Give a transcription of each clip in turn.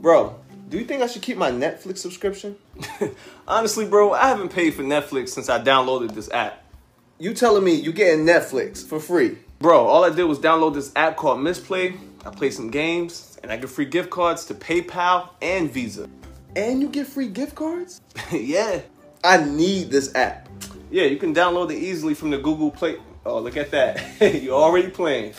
Bro, do you think I should keep my Netflix subscription? Honestly, bro, I haven't paid for Netflix since I downloaded this app. You telling me you getting Netflix for free? Bro, all I did was download this app called Misplay. I play some games, and I get free gift cards to PayPal and Visa. And you get free gift cards? yeah. I need this app. Yeah, you can download it easily from the Google Play. Oh, look at that. You're already playing.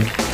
Bye.